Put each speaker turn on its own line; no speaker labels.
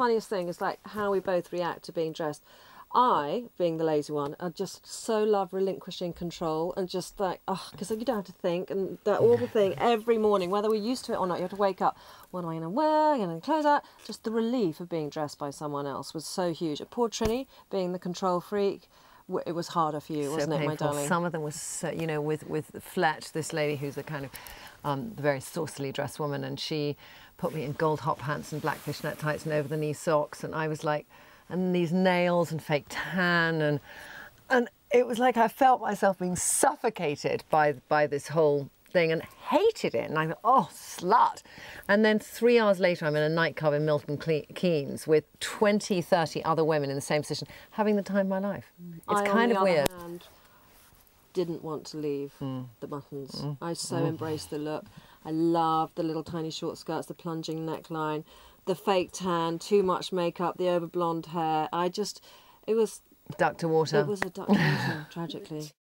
funniest thing is like how we both react to being dressed. I, being the lazy one, I just so love relinquishing control and just like, oh, because you don't have to think. And that awful thing every morning, whether we're used to it or not, you have to wake up. What am I going to wear? I'm going to close out? Just the relief of being dressed by someone else was so huge. Poor Trinny, being the control freak, it was harder for you,
so
wasn't it, my darling?
Some of them was, so, you know, with with Fletch, this lady who's a kind of um, very saucily dressed woman, and she put me in gold hop pants and black fishnet tights and over the knee socks, and I was like, and these nails and fake tan, and and it was like I felt myself being suffocated by by this whole thing and hated it. And I thought, oh, slut. And then three hours later, I'm in a nightclub in Milton Keynes with 20, 30 other women in the same position, having the time of my life. It's
I,
kind of weird.
hand, didn't want to leave
Mm.
the buttons. I so embraced the look. I loved the little tiny short skirts, the plunging neckline, the fake tan, too much makeup, the over blonde hair. I just, it was,
Duck to water.
it was a duck to water, tragically.